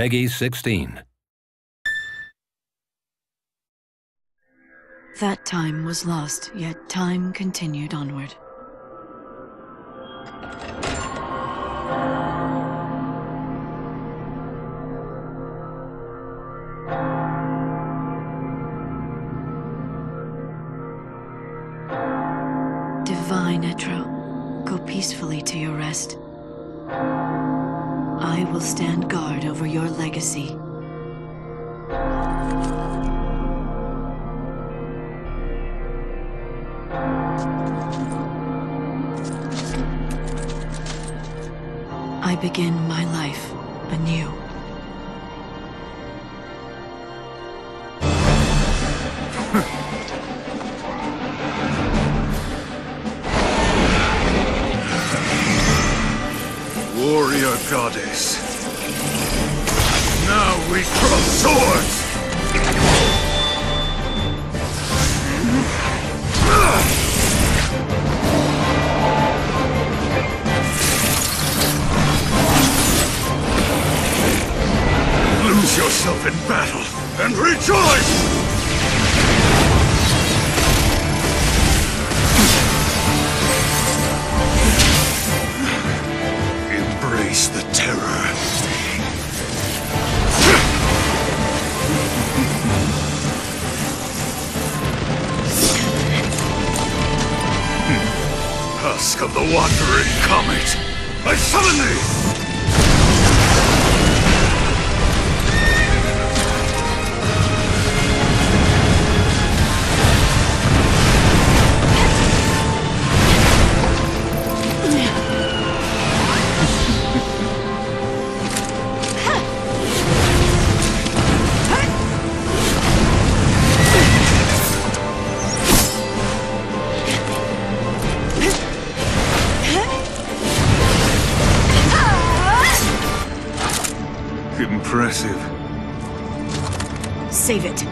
PEGI 16. That time was lost, yet time continued onward. Divine Etro, go peacefully to your rest. I will stand guard over your legacy. I begin my life anew. Warrior goddess. Now we draw swords! Lose yourself in battle and rejoice! Of the wandering comet, I summon thee! Impressive. Save it.